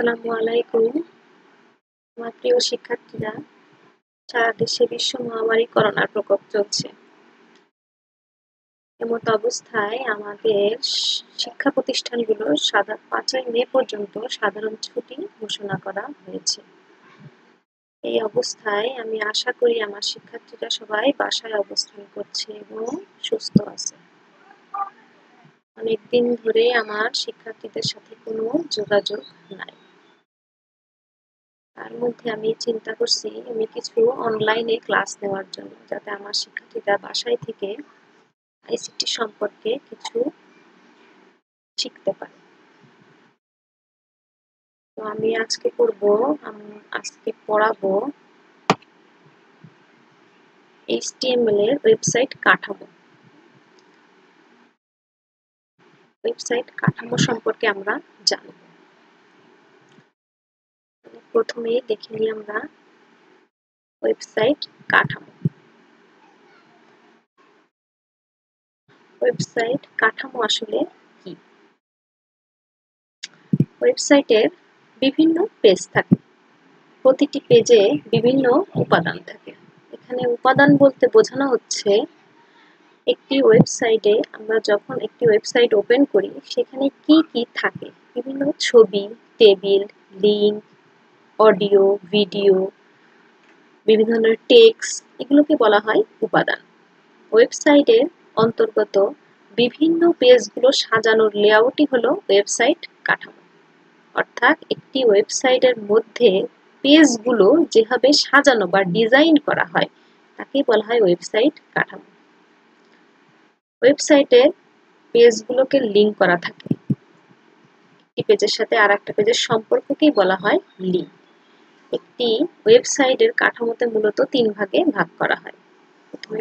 আসসালামু আলাইকুম। আমার প্রিয় শিক্ষার্থীরা, সারা দেশে বিশ্ব মহামারী করোনার প্রকোপ চলছে। এমত অবস্থায় আমাদের শিক্ষা প্রতিষ্ঠানগুলো সাদা পাঁচই মে পর্যন্ত সাধারণ ছুটি ঘোষণা করা হয়েছে। এই অবস্থায় আমি আশা করি আমার শিক্ষার্থীরা সবাই বাসায় অবস্থান করছে এবং সুস্থ আছে। অনেকদিন ধরে আমার শিক্ষার্থীদের সাথে কোনো যোগাযোগ নাই। তার মধ্যে আমি চিন্তা করছি, আমি কিছু অনলাইনে ক্লাস নেওয়ার জন্য, যাতে আমার শিক্ষার্থীরা বাসায় থেকে আইসিটি সম্পর্কে কিছু শিখতে পারে। তো আমি আজকে করব আজকে পড়াবো এইচটিএমএল এর ওয়েবসাইট কাঠামো। ওয়েবসাইট কাঠামো সম্পর্কে আমরা জানব। প্রথমে দেখে নিই আমরা ওয়েবসাইট কাঠামো। ওয়েবসাইট কাঠামো আসলে কি? ওয়েবসাইটের বিভিন্ন পেজ থাকে। প্রতিটি পেজে বিভিন্ন উপাদান থাকে। এখানে উপাদান বলতে বোঝানো হচ্ছে একটি ওয়েবসাইটে আমরা যখন একটি ওয়েবসাইট ওপেন করি, সেখানে কি কি থাকে? বিভিন্ন ছবি টেবিল লিঙ্ক অডিও, ভিডিও, বিভিন্ন ধরনের টেক্স, এগুলোকে বলা হয় উপাদান। ওয়েবসাইটের অন্তর্গত বিভিন্ন পেজগুলো সাজানোর লেআউটই হলো ওয়েবসাইট কাঠামো। অর্থাৎ একটি ওয়েবসাইটের মধ্যে পেজগুলো যেভাবে সাজানো বা ডিজাইন করা হয়, তাকেই বলা হয় ওয়েবসাইট কাঠামো। ওয়েবসাইটে পেজগুলোকে লিঙ্ক করা থাকে। একটি পেজের সাথে আর একটা পেজের সম্পর্ককেই বলা হয় লিঙ্ক। একটি ওয়েবসাইটের কাঠামোতে মূলত তিন ভাগে ভাগ করা হয়। প্রথমে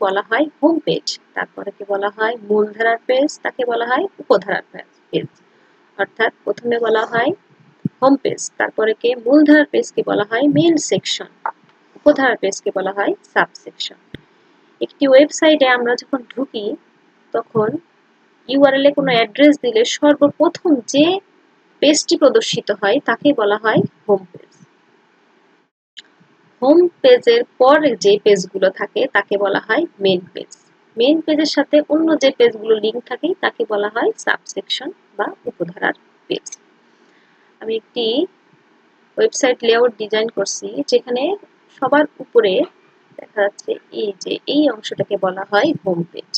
বলা হয় হোম পেজ তারপরে কে বলা হয় মূলধারার পেজ তাকে বলা হয় উপধারার পেজ অর্থাৎ প্রথমে বলা হয় হোম পেজ তারপরে কে মূলধারার পেজকে বলা হয় মেইন সেকশন উপধারার পেজকে বলা হয় সাব সেকশন একটি ওয়েবসাইটে আমরা যখন ঢুকি, তখন ইউআরএল এ কোনো অ্যাড্রেস দিলে সর্বপ্রথম যে পেজটি প্রদর্শিত হয়, তাকে বলা হয় হোম পেজ হোম পেজের পর যে পেজগুলো থাকে, তাকে বলা হয় মেন পেজ মেন পেজের সাথে অন্য যে পেজগুলো লিঙ্ক থাকে, তাকে বলা হয় সাবসেকশন বা উপধারার পেজ আমি একটি ওয়েবসাইট লেআউট ডিজাইন করছি, যেখানে সবার উপরে দেখা যাচ্ছে এই যে, এই অংশটাকে বলা হয় হোম পেজ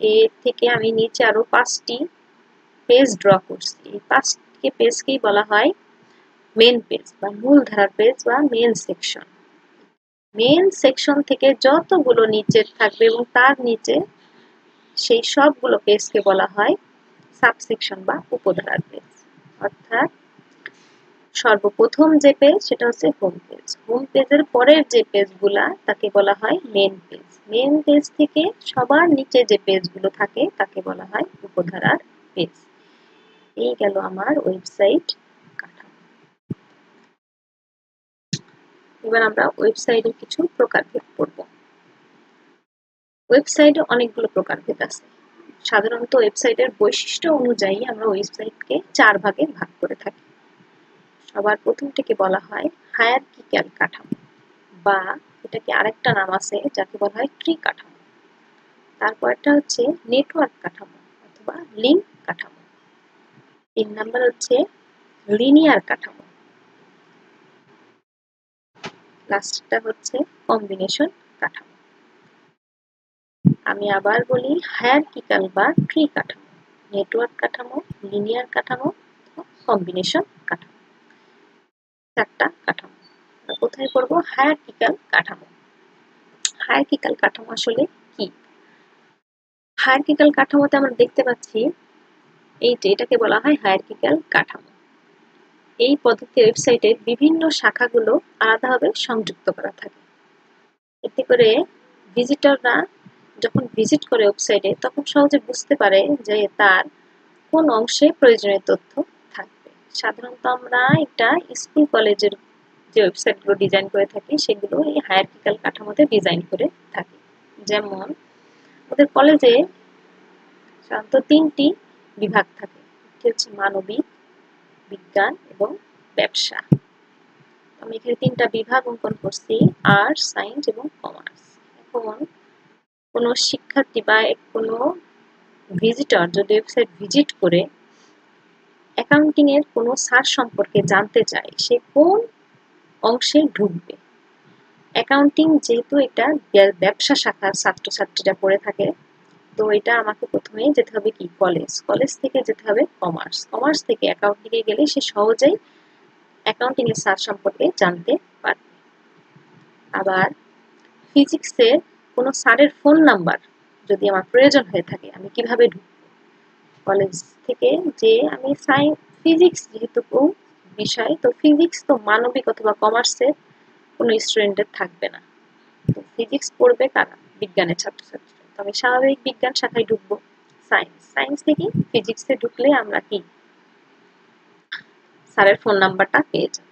এর থেকে আমি নিচে আরও পাঁচটি পেজ ড্র করছি। এই পাঁচটি পেজকেই বলা হয় মেন পেজ বা মূল ধারার পেজ বা মেন সেকশন মেন সেকশন থেকে যতগুলো নিচের থাকবে এবং তার নিচে সেই সবগুলো পেজকে বলা হয় সাবসেকশন বা উপধারার পেজ অর্থাৎ সর্বপ্রথম যে পেজ সেটা হচ্ছে হোম পেজ হোম পেজের পরের যে পেজগুলা তাকে বলা হয় মেন পেজ মেন পেজ থেকে সবার নিচে যে পেজগুলো থাকে, তাকে বলা হয় উপধারার পেজ এই গেল আমার ওয়েবসাইট এবার আমরা ওয়েবসাইটের কিছু প্রকারভেদ পড়ব। ওয়েবসাইটে অনেকগুলো প্রকারভেদ আছে। সাধারণত ওয়েবসাইটের বৈশিষ্ট্য অনুযায়ী আমরা ওয়েবসাইটকে চার ভাগে ভাগ করে থাকি। সবার প্রথমটিকে বলা হয় হায়ার হায়ারকিক্যাল কাঠামো বা এটাকে আরেকটা নাম আছে যাকে বলা হয় ট্রি কাঠামো। তারপরটা হচ্ছে নেটওয়ার্ক কাঠামো অথবা লিঙ্ক কাঠামো। তিন নাম্বার হচ্ছে লিনিয়ার কাঠামো। লাস্টটা হচ্ছে কম্বিনেশন কাঠামো। আমি আবার বলি হায়ারকিক্যাল বা ট্রি কাঠামো। নেটওয়ার্ক কাঠামো লিনিয়ার কাঠামো কম্বিনেশন কাঠামো। চারটা কাঠামো। কোথায় পড়ব হায়ারকিক্যাল কাঠামো। হায়ারকিক্যাল কাঠামো আসলে কি? হায়ারকিক্যাল কাঠামোতে আমরা দেখতে পাচ্ছি, এই যে এটাকে বলা হয় হায়ারকিক্যাল কাঠামো। এই পদ্ধতি ওয়েবসাইটের বিভিন্ন শাখাগুলো আলাদাভাবে সংযুক্ত করা থাকে। এতে করে ভিজিটররা যখন ভিজিট করে ওয়েবসাইটে তখন সহজে বুঝতে পারে যে তার কোন অংশে প্রয়োজনীয় তথ্য থাকবে। সাধারণত আমরা একটা স্কুল কলেজের যে ওয়েবসাইটগুলো ডিজাইন করে থাকি, সেগুলো এই হায়ারকিক্যাল কাঠামোতে ডিজাইন করে থাকি। যেমন ওদের কলেজে সাধারণত তিনটি বিভাগ থাকে। একটি হচ্ছে মানবিক বিজ্ঞান এবং ব্যবসা। আমি এখানে তিনটা বিভাগ অঙ্কন করছি, আর্টস, সায়েন্স এবং কমার্স। এখন কোনো শিক্ষার্থী বা কোনো ভিজিটর যদি ওয়েবসাইট ভিজিট করে অ্যাকাউন্টিং এর কোনো সার সম্পর্কে জানতে চায়, সে কোন অংশে ঢুকবে? অ্যাকাউন্টিং যেহেতু এটা ব্যবসা শাখার ছাত্রছাত্রীরা পড়ে থাকে তো এটা আমাকে প্রথমেই যেতে হবে কি? কলেজ। কলেজ থেকে যেতে হবে কমার্স। কমার্স থেকে অ্যাকাউন্টিং এ গেলে সে সহজেই অ্যাকাউন্টিং এর সার সম্পর্কে জানতে পারবে। আবার ফিজিক্সের কোনো স্যারের ফোন নাম্বার যদি আমার প্রয়োজন হয়ে থাকে, আমি কীভাবে ঢুকব? কলেজ থেকে যে আমি সায়েন্স ফিজিক্স যেহেতু বিষয়, তো ফিজিক্স তো মানবিক অথবা কমার্সের কোনো স্টুডেন্টের থাকবে না। তো ফিজিক্স পড়বে কারা? বিজ্ঞানের ছাত্রছাত্রী তো আমি স্বাভাবিক বিজ্ঞান শাখায় ঢুকবো। সায়েন্স সায়েন্স থেকে ফিজিক্সে ঢুকলে আমরা কি? স্যারের ফোন নাম্বারটা পেয়ে যাব।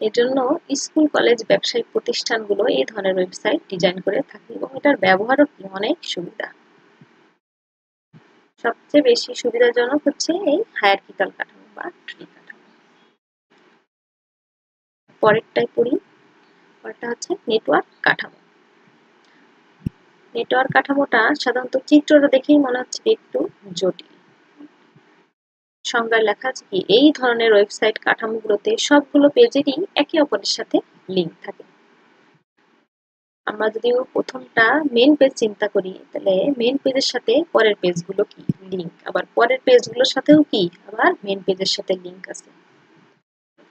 এজন্য স্কুল, কলেজ, ব্যবসায়িক প্রতিষ্ঠানগুলো এই ধরনের ওয়েবসাইট ডিজাইন করে থাকে এবং এটার ব্যবহারও কি অনেক সুবিধা। সবচেয়ে বেশি সুবিধাজনক হচ্ছে এই হায়ারকিক্যাল কাঠামো বা ট্রি কাঠামো। পরেরটাই পড়ি। পরেরটা হচ্ছে নেটওয়ার্ক কাঠামো। নেটওয়ার্ক কাঠামোটা সাধারণত চিত্রটা দেখেই মনে হচ্ছে একটু জটিল। সংজ্ঞায় লেখা আছে কি, এই ধরনের ওয়েবসাইট কাঠামোগুলোতে সবগুলো পেজেরই একে অপরের সাথে লিঙ্ক থাকে। আমরা যদি প্রথমটা মেন পেজ চিন্তা করি, তাহলে মেন পেজের সাথে পরের পেজগুলো কি লিঙ্ক আবার পরের পেজগুলোর সাথেও কি আবার মেন পেজের সাথে লিঙ্ক আছে?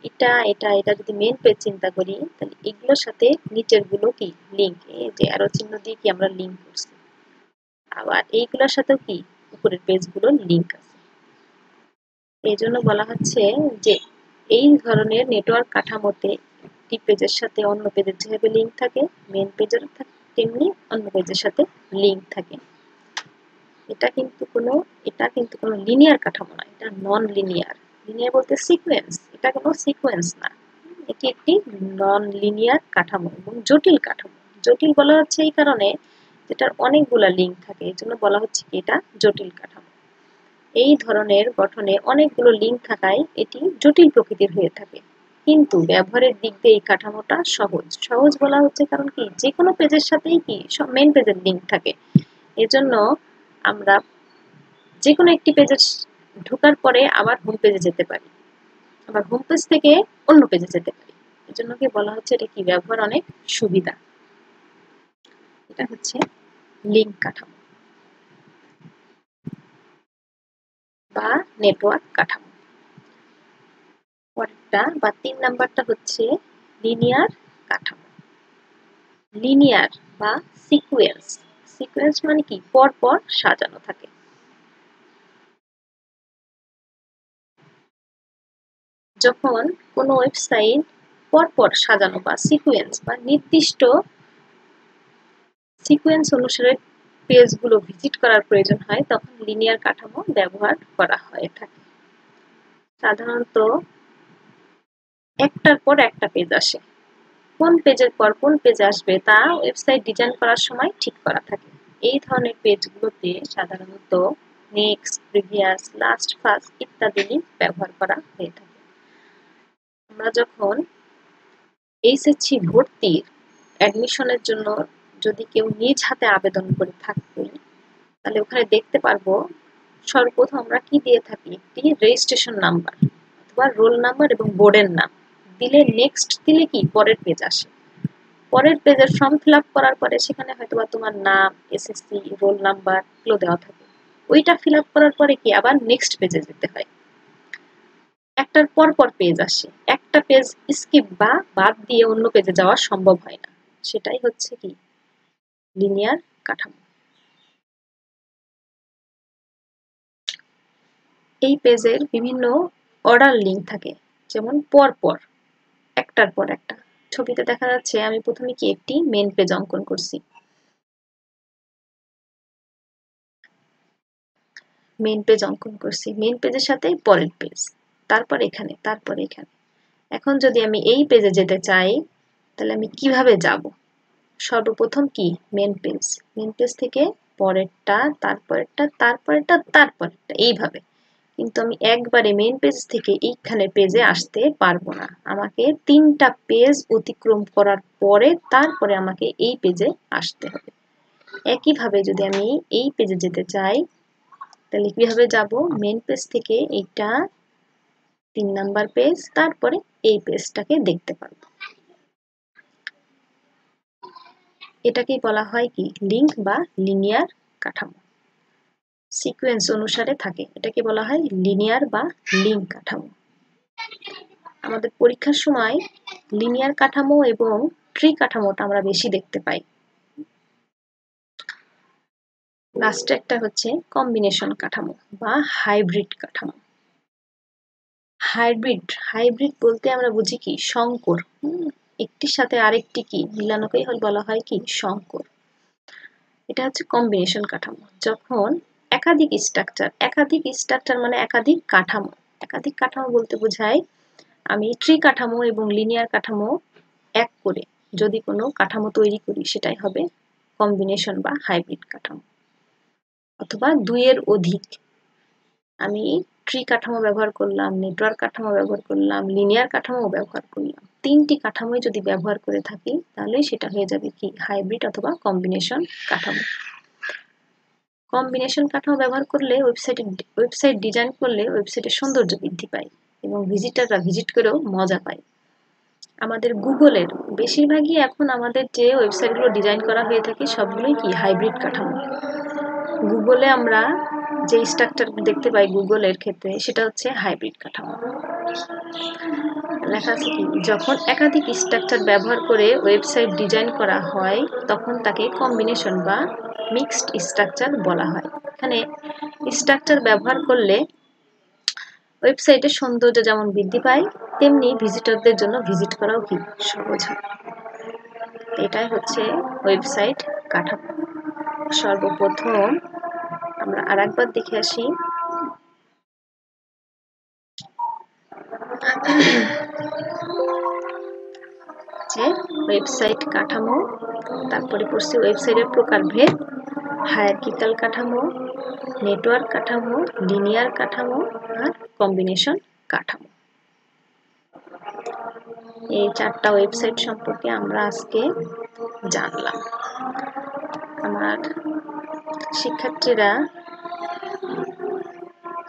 এটা এটা এটা যদি মেন পেজ চিন্তা করি, তাহলে এগুলোর সাথে নিচেরগুলো কি? লিঙ্ক যে আরও চিহ্ন দিয়ে কি আমরা লিঙ্ক করছি? আবার এইগুলোর সাথেও কি? উপরের পেজগুলো লিঙ্ক আছে। এই জন্য বলা হচ্ছে যে এই ধরনের নেটওয়ার্ক কাঠামোতে একটি পেজের সাথে অন্য পেজের যেভাবে লিঙ্ক থাকে মেন পেজের তেমনি অন্য পেজের সাথে লিঙ্ক থাকে। এটা কিন্তু কোনো, এটা কিন্তু কোনো লিনিয়ার কাঠামো না, এটা নন লিনিয়ার লিনিয়ার বলতে সিকোয়েন্স এটা কোনো সিকোয়েন্স না। এটি একটি নন লিনিয়ার কাঠামো এবং জটিল কাঠামো। জটিল বলা হচ্ছে এই কারণে যেটার অনেকগুলা লিঙ্ক থাকে, এই জন্য বলা হচ্ছে কি এটা জটিল কাঠামো। এই ধরনের গঠনে অনেকগুলো লিঙ্ক থাকায় এটি জটিল প্রকৃতির হয়ে থাকে। কিন্তু ব্যবহারের দিক দিয়ে এই কাঠামোটা সহজ। সহজ বলা হচ্ছে কারণ কি? যে কোনো পেজের সাথেই কি সব মেন পেজের লিঙ্ক থাকে। এজন্য আমরা যে কোনো একটি পেজের ঢোকার পরে আবার হোম পেজে যেতে পারি। আবার হোম পেজ থেকে অন্য পেজে যেতে পারি। এজন্য কি বলা হচ্ছে, এটা কি ব্যবহার অনেক সুবিধা। এটা হচ্ছে লিঙ্ক কাঠামো বা নেটওয়ার্ক কাঠামো। পরেরটা বা তিন নাম্বারটা হচ্ছে লিনিয়ার কাঠামো। লিনিয়ার বা সিকুয়েন্স সিকুয়েন্স মানে কি? পর পর সাজানো থাকে। যখন কোনো ওয়েবসাইট পরপর সাজানো বা সিকুয়েন্স বা নির্দিষ্ট সিকুয়েন্স অনুসারে পেজগুলো ভিজিট করার প্রয়োজন হয়, তখন লিনিয়ার কাঠামো ব্যবহার করা হয়ে থাকে। সাধারণত একটার পর একটা পেজ আসে। কোন পেজের পর কোন পেজ আসবে তা ওয়েবসাইট ডিজাইন করার সময় ঠিক করা থাকে। এই ধরনের পেজগুলোতে সাধারণত নেক্সট প্রিভিয়াস লাস্ট ফার্স্ট ইত্যাদি ব্যবহার করা হয়ে থাকে। আমরা যখন এইচএসসি ভর্তির অ্যাডমিশনের জন্য যদি কেউ নিজ হাতে আবেদন করে থাকবে তাহলে ওখানে দেখতে পারব সর্বপ্রথম আমরা কি দিয়ে থাকি? একটি রেজিস্ট্রেশন নাম্বার অথবা রোল নাম্বার এবং বোর্ডের নাম। দিলে নেক্সট দিলে কি? পরের পেজ আসে। পরের পেজের ফর্ম ফিল আপ করার পরে সেখানে হয়তো বা তোমার নাম এসএসসি রোল নাম্বার এগুলো দেওয়া থাকে। ওইটা ফিল আপ করার পরে কি আবার নেক্সট পেজে যেতে হয়। একটার পর পর পেজ আসে। একটা পেজ স্কিপ বা বাদ দিয়ে অন্য পেজে যাওয়া সম্ভব হয় না। সেটাই হচ্ছে কি? লিনিয়ার কাঠামো। এই পেজের বিভিন্ন অর্ডার লিঙ্ক থাকে, যেমন পর পর একটার পর একটা। ছবিতে দেখা যাচ্ছে আমি প্রথমে কি একটি মেন পেজ অঙ্কন করছি। মেন পেজ অঙ্কন করছি। মেন পেজের সাথে পরের পেজ তারপর এখানে তারপর এখানে। এখন যদি আমি এই পেজে যেতে চাই, তাহলে আমি কীভাবে যাব? সর্বপ্রথম কি? মেন পেজ মেন পেজ থেকে পরেরটা, তারপরেরটা তারপরেরটা তারপরেরটা, এইভাবে। কিন্তু আমি একবারে মেন পেজ থেকে এইখানে পেজে আসতে পারব না। আমাকে তিনটা পেজ অতিক্রম করার পরে তারপরে আমাকে এই পেজে আসতে হবে। একইভাবে যদি আমি এই পেজে যেতে চাই, তাহলে কীভাবে যাব? মেন পেজ থেকে এইটা তিন নাম্বার পেজ, তারপরে এই পেজটাকে দেখতে পারব। এটাকেই বলা হয় কি? লিঙ্ক বা লিনিয়ার কাঠামো। সিকোয়েন্স অনুসারে থাকে। এটাকে বলা হয় লিনিয়ার বা লিঙ্ক কাঠামো। আমাদের পরীক্ষার সময় লিনিয়ার কাঠামো এবং ট্রি কাঠামোটা আমরা বেশি দেখতে পাই। লাস্টে একটা হচ্ছে কম্বিনেশন কাঠামো বা হাইব্রিড কাঠামো। হাইব্রিড হাইব্রিড বলতে আমরা বুঝি কি? সংকর একটির সাথে আরেকটি কি? মিলানোকেই বলা হয় কি? সংকর এটা হচ্ছে কম্বিনেশন কাঠামো। যখন একাধিক স্ট্রাকচার একাধিক স্ট্রাকচার মানে একাধিক কাঠামো। একাধিক কাঠামো বলতে বোঝায় আমি ট্রি কাঠামো এবং লিনিয়ার কাঠামো এক করে যদি কোনো কাঠামো তৈরি করি, সেটাই হবে কম্বিনেশন বা হাইব্রিড কাঠামো। অথবা দুইয়ের অধিক। আমি ট্রি কাঠামো ব্যবহার করলাম নেটওয়ার্ক কাঠামো ব্যবহার করলাম লিনিয়ার কাঠামো ব্যবহার করলাম। তিনটি কাঠামোই যদি ব্যবহার করে থাকি, তাহলে সেটা হয়ে যাবে কি? হাইব্রিড অথবা কম্বিনেশন কাঠামো। কম্বিনেশন কাঠামো ব্যবহার করলে ওয়েবসাইটে ওয়েবসাইট ডিজাইন করলে ওয়েবসাইটের সৌন্দর্য বৃদ্ধি পায় এবং ভিজিটাররা ভিজিট করেও মজা পায়। আমাদের গুগলের, বেশিরভাগই এখন আমাদের যে ওয়েবসাইটগুলো ডিজাইন করা হয়ে থাকে, সবগুলোই কি? হাইব্রিড কাঠামো। গুগলে আমরা যে স্ট্রাকচার দেখতে পাই গুগলের ক্ষেত্রে, সেটা হচ্ছে হাইব্রিড কাঠামো। লেখা আছে কি? যখন একাধিক স্ট্রাকচার ব্যবহার করে ওয়েবসাইট ডিজাইন করা হয়, তখন তাকে কম্বিনেশন বা মিক্সড স্ট্রাকচার বলা হয়। এখানে স্ট্রাকচার ব্যবহার করলে ওয়েবসাইটের সৌন্দর্য যেমন বৃদ্ধি পায়, তেমনি ভিজিটরদের জন্য ভিজিট করাও কি? সহজ হয়। এটাই হচ্ছে ওয়েবসাইট কাঠামো। সর্বপ্রথম আমরা আর একবার দেখে আসি। যে ওয়েবসাইট কাঠামো, তারপরে পড়ছি ওয়েবসাইটের প্রকারভেদ হায়ারকিক্যাল কাঠামো নেটওয়ার্ক কাঠামো লিনিয়ার কাঠামো, আর কম্বিনেশন কাঠামো। এই চারটা ওয়েবসাইট সম্পর্কে আমরা আজকে জানলাম। আমার শিক্ষার্থীরা,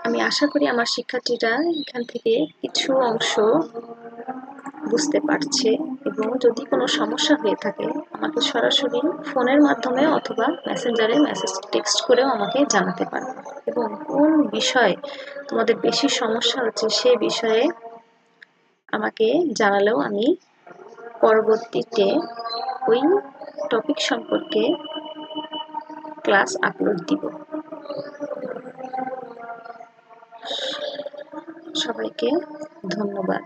আমি আশা করি আমার শিক্ষার্থীরা এখান থেকে কিছু অংশ বুঝতে পারছে এবং যদি কোনো সমস্যা হয়ে থাকে, আমাকে সরাসরি ফোনের মাধ্যমে অথবা মেসেঞ্জারে মেসেজ টেক্সট করেও আমাকে জানাতে পারবে এবং কোন বিষয়ে তোমাদের বেশি সমস্যা হচ্ছে সে বিষয়ে আমাকে জানালেও আমি পরবর্তীতে ওই টপিক সম্পর্কে ক্লাস আপলোড দিব। সবাইকে ধন্যবাদ।